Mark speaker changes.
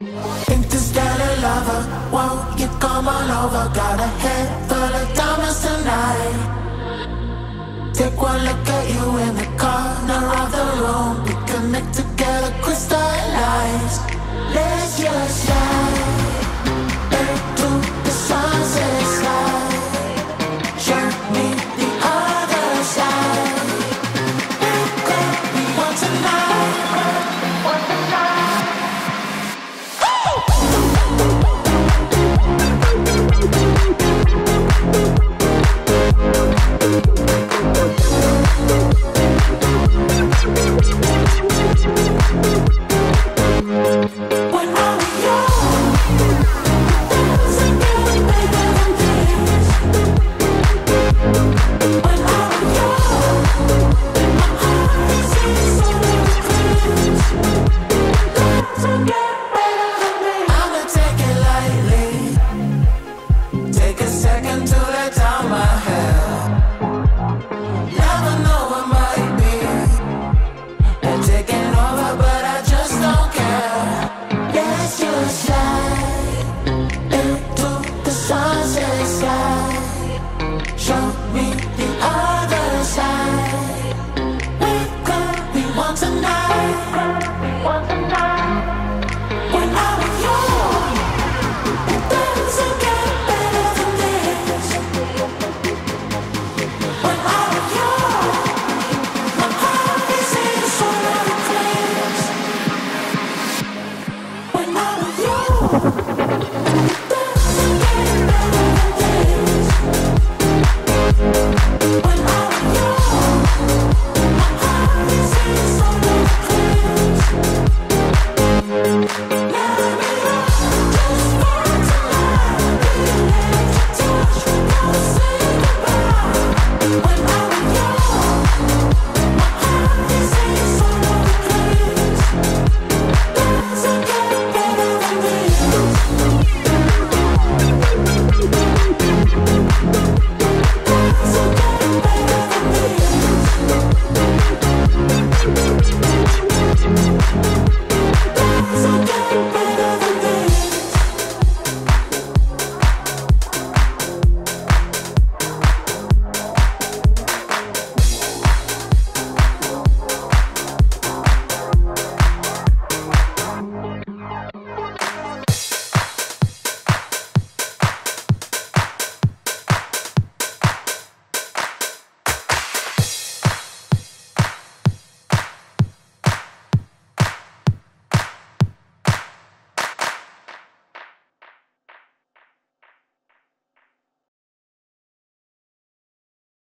Speaker 1: Interstellar lover, won't you come all over? Got a head full of diamonds tonight. Take one look at you in the corner of the room. Be connected.